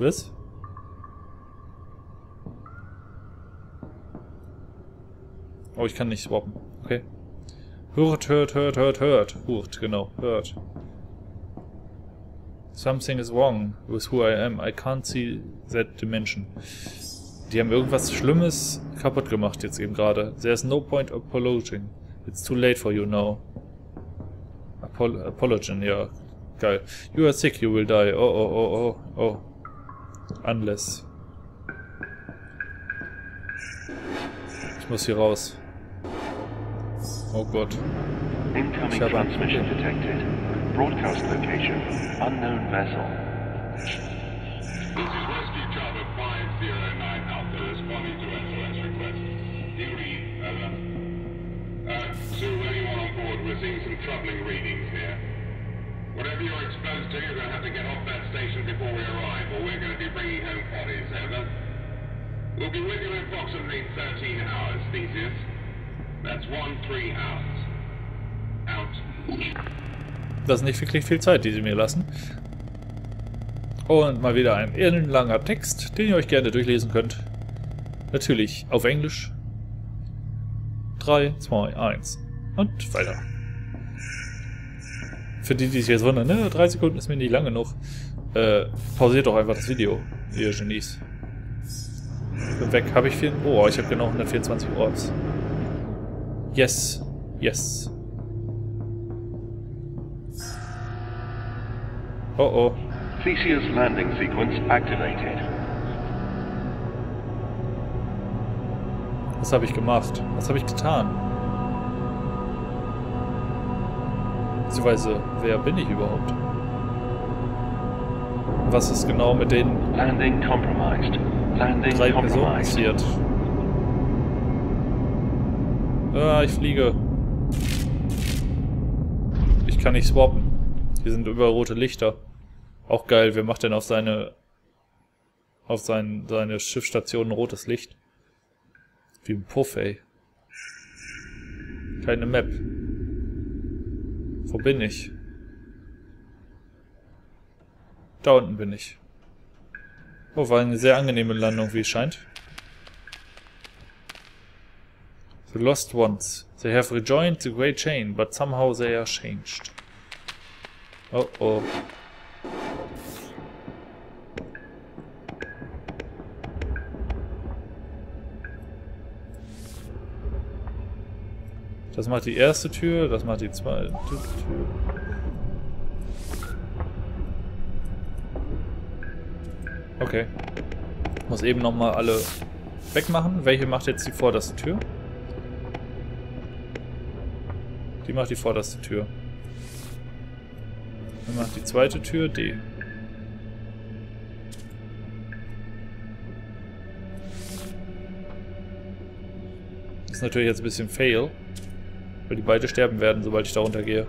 Was? Oh, ich kann nicht swappen. Okay. Hurt, hurt, hurt, hurt, hurt. Hurt, genau. Hurt. Something is wrong with who I am. I can't see that dimension. Die haben irgendwas Schlimmes kaputt gemacht jetzt eben gerade. There's no point apologizing. It's too late for you now. Apol apologizing, ja. Geil. You are sick, you will die. Oh, oh, oh, oh, oh. Unless. Ich muss hier raus. Oh Gott. Incoming Ich habe ein transmission detected. Broadcast location, unknown vessel. This is Rescue Java 509 Alpha responding to SOS request. Do you read? Over. Uh, to anyone on board, we're seeing some troubling readings We'll be with you in approximately 13 hours, Theseus. That's one, three hours. Out. Das ist nicht wirklich viel Zeit, die sie mir lassen. Und mal wieder ein ellenlanger Text, den ihr euch gerne durchlesen könnt. Natürlich auf Englisch. 3, 2, 1 und weiter. Für die, die sich jetzt wundern, ne, 3 Sekunden ist mir nicht lang genug. Äh, pausiert doch einfach das Video, ihr Genies. Weg, habe ich viel... Oh, ich habe genau 124 Orbs. Yes, yes. Oh oh. Theseus landing sequence activated. Was habe ich gemacht? Was habe ich getan? Beziehungsweise, wer bin ich überhaupt? Was ist genau mit den Landing compromised. Drei Personen passiert? Ah, ich fliege. Ich kann nicht swappen. Hier sind überall rote Lichter. Auch geil, wer macht denn auf seine auf sein, seine Schiffsstation ein rotes Licht? Wie ein Puff, ey. Keine Map. Wo bin ich? Da unten bin ich. Oh, war eine sehr angenehme Landung, wie es scheint. The lost ones. They have rejoined the great chain, but somehow they are changed. Oh oh. Das macht die erste Tür, das macht die zweite Tür. Okay. Muss eben nochmal alle wegmachen. Welche macht jetzt die vorderste Tür? Die macht die vorderste Tür. Dann macht die zweite Tür die. Das ist natürlich jetzt ein bisschen fail. Weil die beide sterben werden, sobald ich da runtergehe.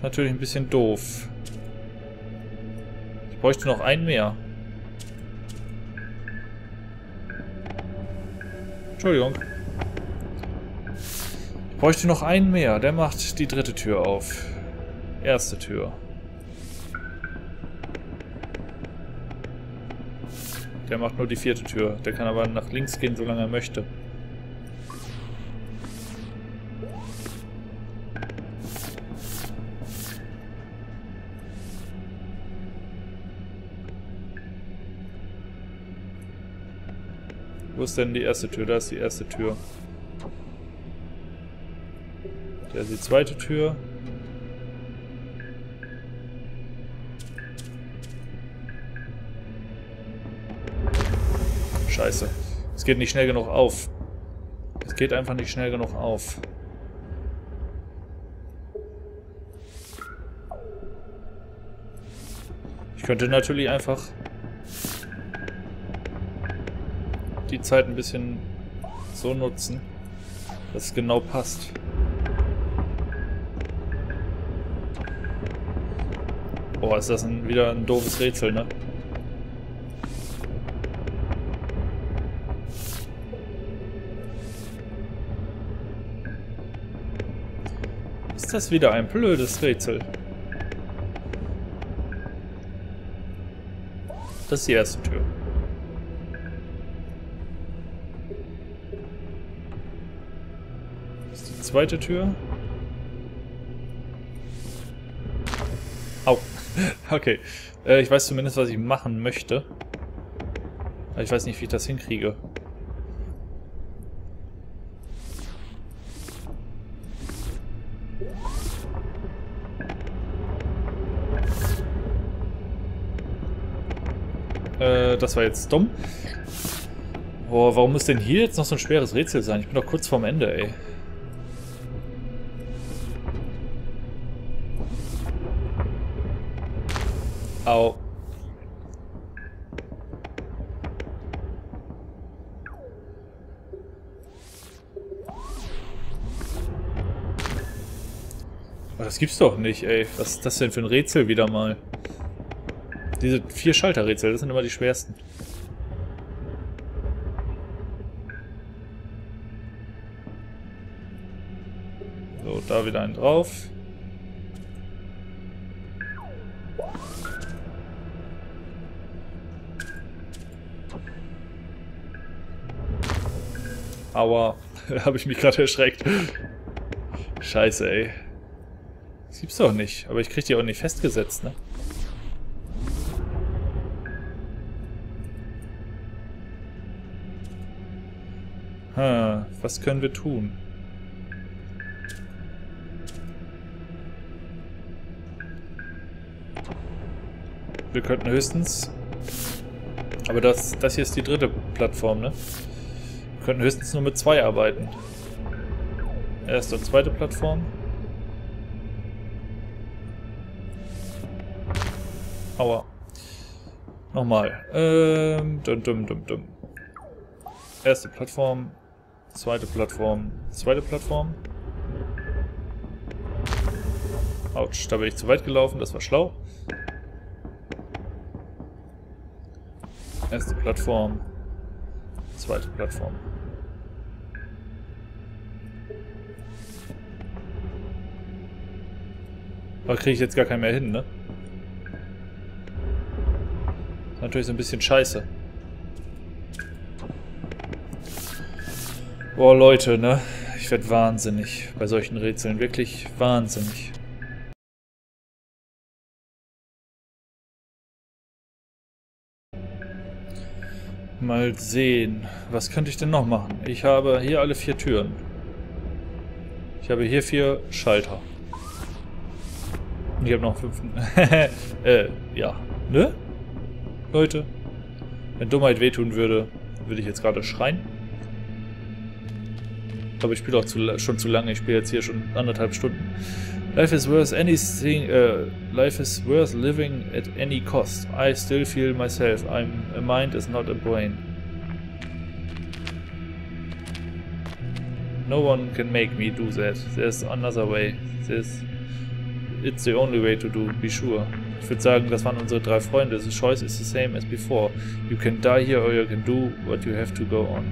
Ist natürlich ein bisschen doof. Ich bräuchte noch einen mehr. Entschuldigung. Ich bräuchte noch einen mehr. Der macht die dritte Tür auf. Erste Tür. Der macht nur die vierte Tür. Der kann aber nach links gehen, solange er möchte. Wo ist denn die erste Tür? Da ist die erste Tür. Da ist die zweite Tür. Scheiße. Es geht nicht schnell genug auf. Es geht einfach nicht schnell genug auf. Ich könnte natürlich einfach die Zeit ein bisschen so nutzen, dass es genau passt. Boah, ist das ein, wieder ein doofes Rätsel, ne? Ist das wieder ein blödes Rätsel? Das ist die erste Tür. Das ist die zweite Tür. Au. Okay. Äh, ich weiß zumindest, was ich machen möchte. Aber ich weiß nicht, wie ich das hinkriege. Äh, das war jetzt dumm. Boah, warum muss denn hier jetzt noch so ein schweres Rätsel sein? Ich bin doch kurz vorm Ende, ey. Au. Oh, das gibt's doch nicht, ey. Was ist das denn für ein Rätsel wieder mal? Diese vier Schalterrätsel, das sind immer die schwersten. Da wieder einen drauf. Aua, habe ich mich gerade erschreckt. Scheiße, ey. Das gibt's doch nicht. Aber ich krieg die auch nicht festgesetzt, ne? Hm, was können wir tun? Wir könnten höchstens... Aber das, das hier ist die dritte Plattform, ne? Wir könnten höchstens nur mit zwei arbeiten. Erste und zweite Plattform. Aua. Nochmal. Ähm, dum, dum, dum, dum. Erste Plattform, zweite Plattform, zweite Plattform. Autsch, da bin ich zu weit gelaufen, das war schlau. Erste Plattform, zweite Plattform. Da kriege ich jetzt gar keinen mehr hin, ne? Natürlich so ein bisschen scheiße. Boah, Leute, ne? Ich werde wahnsinnig bei solchen Rätseln. Wirklich wahnsinnig. Mal sehen. Was könnte ich denn noch machen? Ich habe hier alle vier Türen. Ich habe hier vier Schalter. Und ich habe noch fünf. äh, ja. Ne? Leute. Wenn Dummheit wehtun würde, würde ich jetzt gerade schreien. Aber ich spiele auch zu, schon zu lange. Ich spiele jetzt hier schon anderthalb Stunden. Life is worth anything. Uh, life is worth living at any cost. I still feel myself. I'm a mind is not a brain. No one can make me do that. There's another way. There's, it's the only way to do. Be sure. Ich würde sagen, das waren unsere drei Freunde. The choice is the same as before. You can die here or you can do what you have to go on.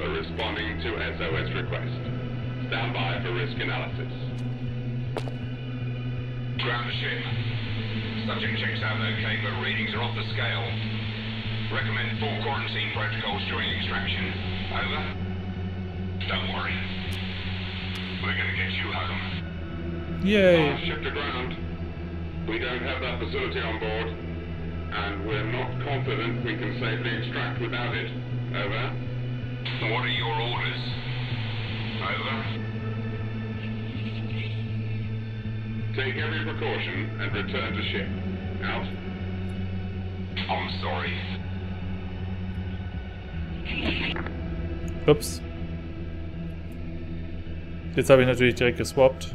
509 Alpha responding to SOS request. Stand by for risk analysis. Ground ship. Subject checks out okay, but readings are off the scale. Recommend full quarantine protocols during extraction. Over? Don't worry. We're gonna get you home. Yay! Our ship to ground. We don't have that facility on board, and we're not confident we can safely extract without it. Over. What are your orders? Over? Take every precaution and return to ship. Out. I'm sorry. Ups. Jetzt habe ich natürlich direkt geswappt.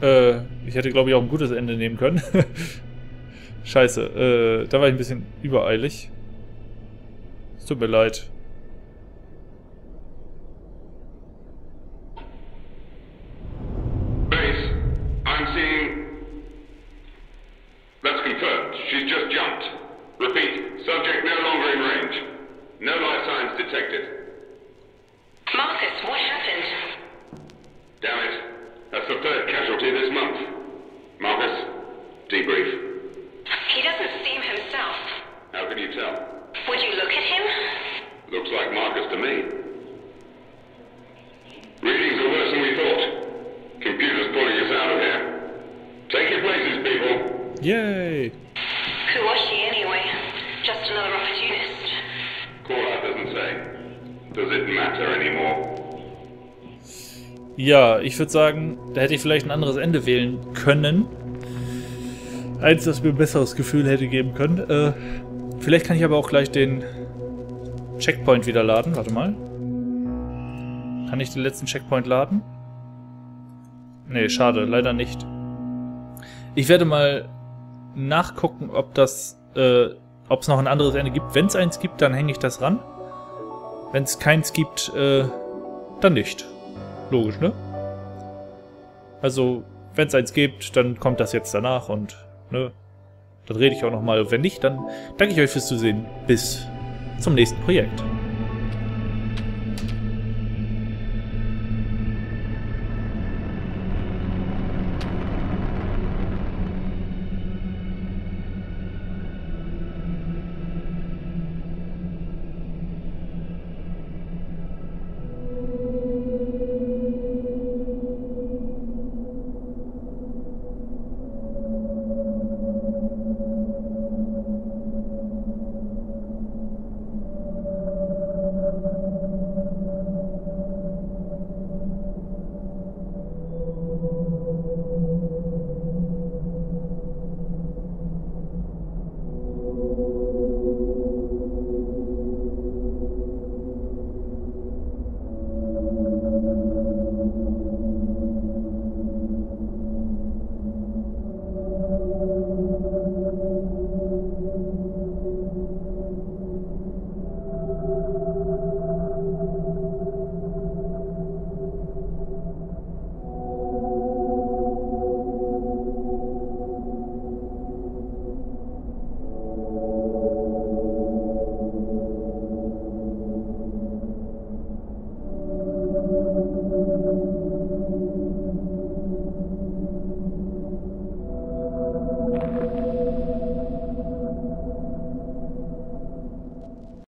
Äh, ich hätte glaube ich auch ein gutes Ende nehmen können. Scheiße, äh, da war ich ein bisschen übereilig. Es tut mir leid. Base, I'm seeing. That's confirmed. She's just jumped. Repeat, subject no longer in range. No life signs detected. Marcus, what happened? Damn it. That's the third casualty this month. Marcus, debrief. He doesn't seem himself. How can you tell? Would you look at him? Looks like Marcus to me. Readings are worse than we thought. Computer's pulling us out of here. Take your places, people. Yay! Who was she anyway? Just another opportunist. Call out doesn't say. Does it matter anymore? Ja, ich würde sagen, da hätte ich vielleicht ein anderes Ende wählen können. Eins, das mir ein besseres Gefühl hätte geben können. Äh, vielleicht kann ich aber auch gleich den Checkpoint wieder laden. Warte mal. Kann ich den letzten Checkpoint laden? Nee, schade, leider nicht. Ich werde mal nachgucken, ob das, äh, ob es noch ein anderes Ende gibt. Wenn es eins gibt, dann hänge ich das ran. Wenn es keins gibt, äh, dann nicht. Logisch, ne? Also, wenn es eins gibt, dann kommt das jetzt danach und, ne? Dann rede ich auch nochmal. Wenn nicht, dann danke ich euch fürs Zusehen. Bis zum nächsten Projekt.